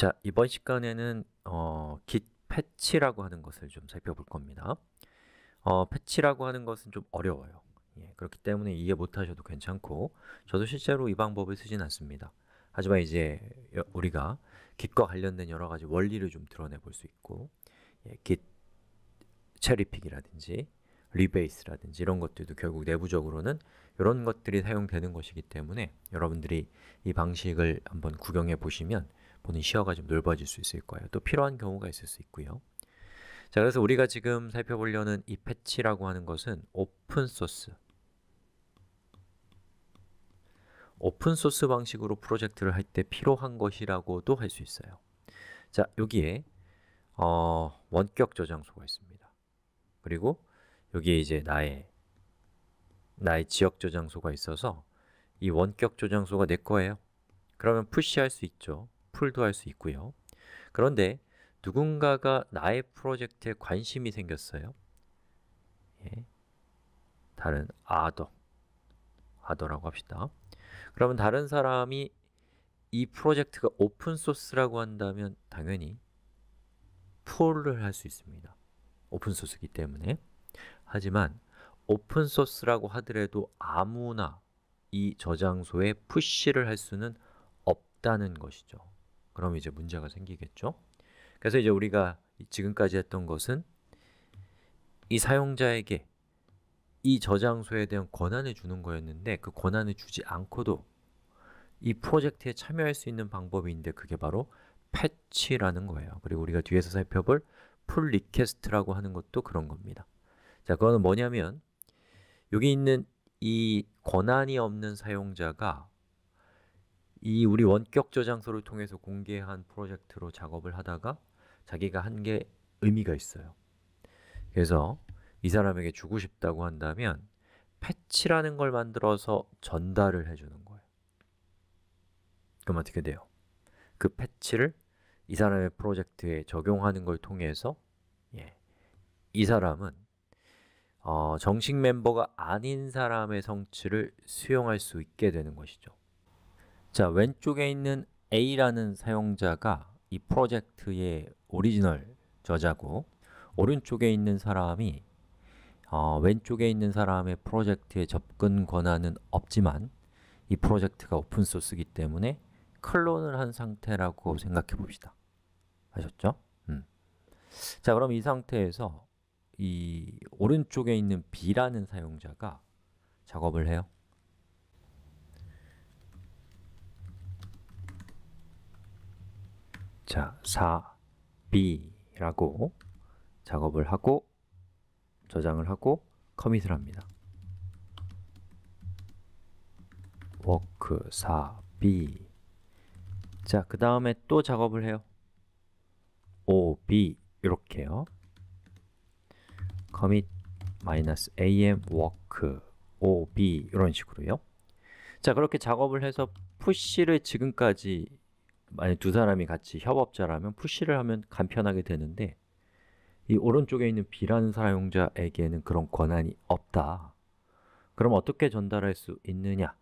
자, 이번 시간에는 어, git 패치라고 하는 것을 좀 살펴볼 겁니다. 어, 패치라고 하는 것은 좀 어려워요. 예, 그렇기 때문에 이해 못하셔도 괜찮고 저도 실제로 이 방법을 쓰진 않습니다. 하지만 이제 여- 우리가 git과 관련된 여러 가지 원리를 좀 드러내 볼 수 있고 예, git 체리픽이라든지 리베이스라든지 이런 것들도 결국 내부적으로는 이런 것들이 사용되는 것이기 때문에 여러분들이 이 방식을 한번 구경해 보시면 보는 시야가 좀 넓어질 수 있을 거예요. 또 필요한 경우가 있을 수 있고요. 자, 그래서 우리가 지금 살펴보려는 이 패치라고 하는 것은 오픈 소스 오픈 소스 방식으로 프로젝트를 할 때 필요한 것이라고도 할 수 있어요. 자, 여기에 어, 원격 저장소가 있습니다. 그리고 여기에 이제 나의 나의 지역 저장소가 있어서 이 원격 저장소가 내 거예요. 그러면 푸시할 수 있죠. 풀도 할 수 있고요. 그런데 누군가가 나의 프로젝트에 관심이 생겼어요. 예. 다른 아더, 아더라고 합시다. 그러면 다른 사람이 이 프로젝트가 오픈소스라고 한다면 당연히 풀을 할 수 있습니다. 오픈소스이기 때문에 하지만 오픈소스라고 하더라도 아무나 이 저장소에 푸시를 할 수는 없다는 것이죠. 그럼 이제 문제가 생기겠죠? 그래서 이제 우리가 지금까지 했던 것은 이 사용자에게 이 저장소에 대한 권한을 주는 거였는데 그 권한을 주지 않고도 이 프로젝트에 참여할 수 있는 방법인데 그게 바로 패치라는 거예요. 그리고 우리가 뒤에서 살펴볼 pull request라고 하는 것도 그런 겁니다. 자, 그거는 뭐냐면 여기 있는 이 권한이 없는 사용자가 이 우리 원격 저장소를 통해서 공개한 프로젝트로 작업을 하다가 자기가 한 게 의미가 있어요. 그래서 이 사람에게 주고 싶다고 한다면 패치라는 걸 만들어서 전달을 해주는 거예요. 그럼 어떻게 돼요? 그 패치를 이 사람의 프로젝트에 적용하는 걸 통해서 예, 이 사람은 어, 정식 멤버가 아닌 사람의 성취를 수용할 수 있게 되는 것이죠. 자, 왼쪽에 있는 A라는 사용자가 이 프로젝트의 오리지널 저자고 오른쪽에 있는 사람이 어, 왼쪽에 있는 사람의 프로젝트에 접근 권한은 없지만 이 프로젝트가 오픈소스이기 때문에 클론을 한 상태라고 생각해 봅시다. 아셨죠? 음. 자, 그럼 이 상태에서 이 오른쪽에 있는 B라는 사용자가 작업을 해요. 자, 4B라고 작업을 하고 저장을 하고 commit을 합니다. work 4B 자, 그 다음에 또 작업을 해요. 5B 이렇게요. commit am work 5b 이런 식으로요. 자, 그렇게 작업을 해서 push를 지금까지 만약 두 사람이 같이 협업자라면 push를 하면 간편하게 되는데 이 오른쪽에 있는 B라는 사용자에게는 그런 권한이 없다. 그럼 어떻게 전달할 수 있느냐?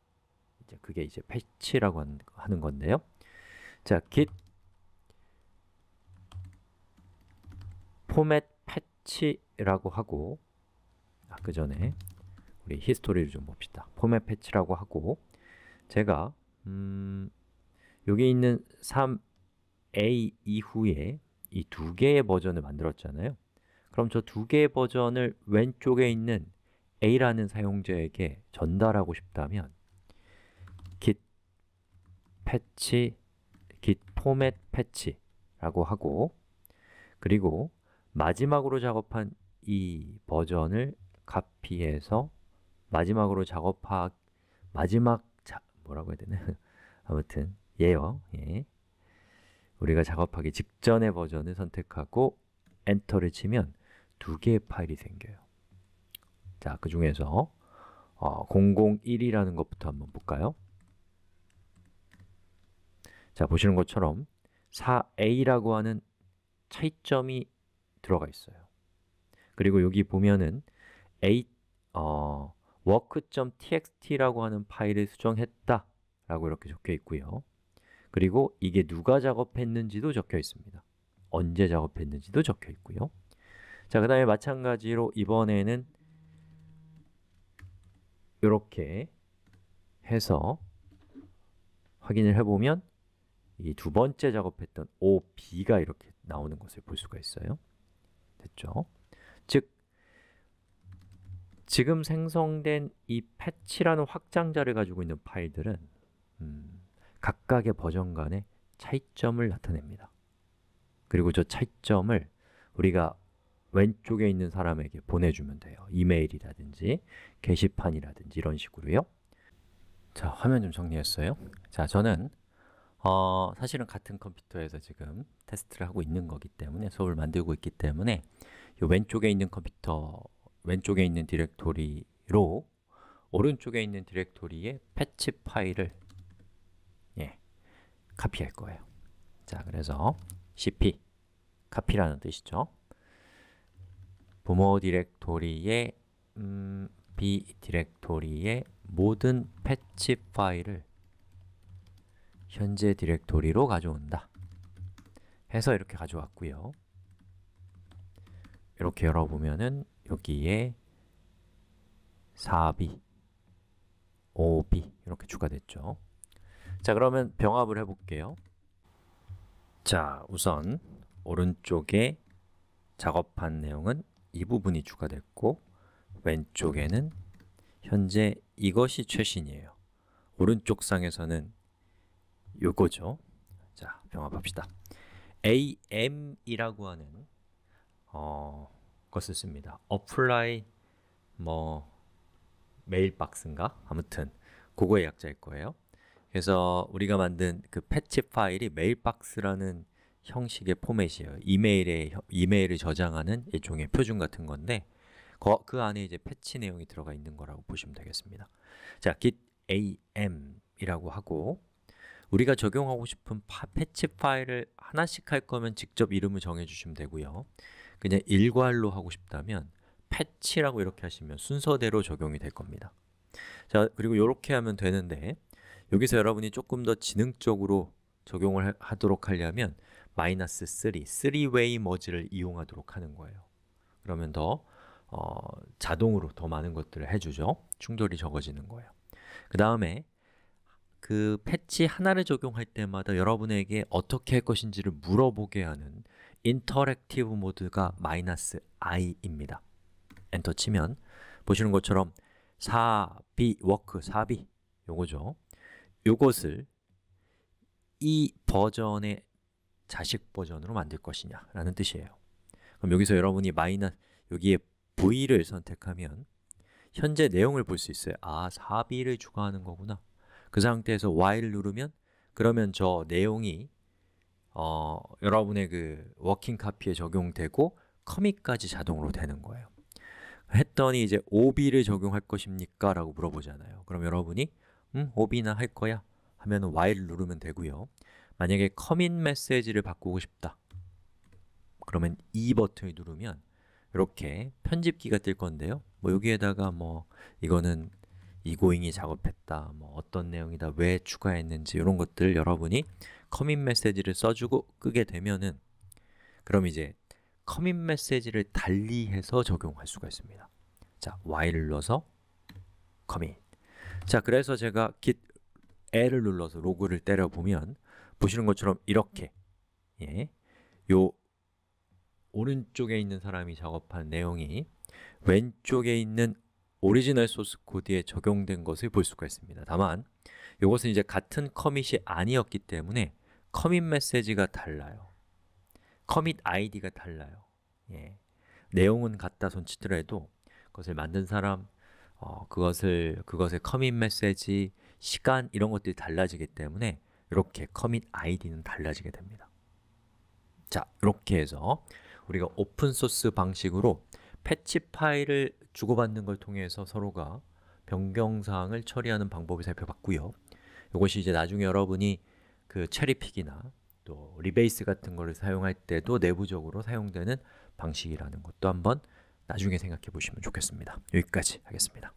이제 그게 이제 패치라고 하는- 건데요. 자, git format patch라고 하고 아, 그 전에 우리 히스토리를 좀 봅시다. 포맷 패치라고 하고 제가 음, 여기 있는 3a 이후에 이 두 개의 버전을 만들었잖아요. 그럼 저 두 개의 버전을 왼쪽에 있는 a라는 사용자에게 전달하고 싶다면 git 패치 git 포맷 패치라고 하고 그리고 마지막으로 작업한 이 버전을 카피해서 마지막으로 작업하 마지막 자, 뭐라고 해야 되나? 아무튼 얘요. 예. 우리가 작업하기 직전의 버전을 선택하고 엔터를 치면 두 개의 파일이 생겨요. 자, 그 중에서 어, 001이라는 것부터 한번 볼까요? 자, 보시는 것처럼 4a라고 하는 차이점이 들어가 있어요. 그리고 여기 보면은 a 어, work.txt라고 하는 파일을 수정했다 라고 이렇게 적혀 있고요. 그리고 이게 누가 작업했는지도 적혀 있습니다. 언제 작업했는지도 적혀 있고요. 자, 그 다음에 마찬가지로 이번에는 이렇게 해서 확인을 해보면 이 두 번째 작업했던 OB가 이렇게 나오는 것을 볼 수가 있어요. 됐죠? 즉, 지금 생성된 이 패치라는 확장자를 가지고 있는 파일들은 음, 각각의 버전 간의 차이점을 나타냅니다. 그리고 저 차이점을 우리가 왼쪽에 있는 사람에게 보내주면 돼요. 이메일이라든지 게시판이라든지 이런 식으로요. 자, 화면 좀 정리했어요. 자, 저는 어, 사실은 같은 컴퓨터에서 지금 테스트를 하고 있는 거기 때문에 수업을 만들고 있기 때문에 이 왼쪽에 있는 컴퓨터, 왼쪽에 있는 디렉토리로 오른쪽에 있는 디렉토리의 패치 파일을 예, 카피할 거예요. 자, 그래서 cp, 카피라는 뜻이죠. 부모 디렉토리의 음, b 디렉토리의 모든 패치 파일을 현재 디렉토리로 가져온다. 해서 이렇게 가져왔고요. 이렇게 열어보면은 여기에 4b, 5b 이렇게 추가됐죠. 자, 그러면 병합을 해볼게요. 자, 우선 오른쪽에 작업한 내용은 이 부분이 추가됐고 왼쪽에는 현재 이것이 최신이에요. 오른쪽 상에서는 요거죠. 자, 병합합시다. AM이라고 하는 어, 것을 씁니다. apply 뭐 메일 박스인가? 아무튼 그거의 약자일 거예요. 그래서 우리가 만든 그 패치 파일이 메일박스라는 형식의 포맷이에요. 이메일에 이메일을 저장하는 일종의 표준 같은 건데 그, 그 안에 이제 패치 내용이 들어가 있는 거라고 보시면 되겠습니다. 자, git am이라고 하고 우리가 적용하고 싶은 파, 패치 파일을 하나씩 할 거면 직접 이름을 정해 주시면 되고요. 그냥 일괄로 하고 싶다면 패치라고 이렇게 하시면 순서대로 적용이 될 겁니다. 자, 그리고 이렇게 하면 되는데 여기서 여러분이 조금 더 지능적으로 적용을 하, 도록 하려면 마이너스 3, 3way 머지를 이용하도록 하는 거예요. 그러면 더 어, 자동으로 더 많은 것들을 해주죠. 충돌이 적어지는 거예요. 그 다음에 그 패치 하나를 적용할 때마다 여러분에게 어떻게 할 것인지를 물어보게 하는 interactive 모드가 마이너스 i입니다. 엔터 치면 보시는 것처럼 4b work 4b 요거죠. 요것을 이 버전의 자식 버전으로 만들 것이냐 라는 뜻이에요. 그럼 여기서 여러분이 마이너스 여기에 v를 선택하면 현재 내용을 볼 수 있어요. 아, 4b를 추가하는 거구나. 그 상태에서 y 누르면 그러면 저 내용이 어, 여러분의 그 working copy에 적용되고 commit까지 자동으로 되는 거예요. 했더니 이제 5b를 적용할 것입니까? 라고 물어보잖아요. 그럼 여러분이 음, OB나 할 거야 하면 while 누르면 되고요. 만약에 커밋 메시지를 바꾸고 싶다. 그러면 이 버튼을 누르면 이렇게 편집기가 뜰 건데요. 뭐 여기에다가 뭐 이거는 이고잉이 작업했다, 뭐 어떤 내용이다, 왜 추가했는지 이런 것들 여러분이 커밋 메시지를 써주고 끄게 되면은 그럼 이제 커밋 메시지를 달리해서 적용할 수가 있습니다. 자, y를 눌러서 commit. 자, 그래서 제가 git L을 눌러서 로그를 때려 보면 보시는 것처럼 이렇게 예, 요 오른쪽에 있는 사람이 작업한 내용이 왼쪽에 있는 오리지널 소스 코드에 적용된 것을 볼 수가 있습니다. 다만 이것은 이제 같은 commit이 아니었기 때문에 commit 메시지가 달라요. commit 아이디가 달라요. 예. 내용은 같다 손치더라도 그것을 만든 사람, 어, 그것을 그것의 commit 메시지, 시간 이런 것들이 달라지기 때문에 이렇게 commit 아이디는 달라지게 됩니다. 자, 이렇게 해서 우리가 오픈 소스 방식으로 패치 파일을 주고받는 걸 통해서 서로가 변경 사항을 처리하는 방법을 살펴봤고요. 이것이 이제 나중에 여러분이 그 체리픽이나 또 리베이스 같은 거를 사용할 때도 내부적으로 사용되는 방식이라는 것도 한번 나중에 생각해 보시면 좋겠습니다. 여기까지 하겠습니다.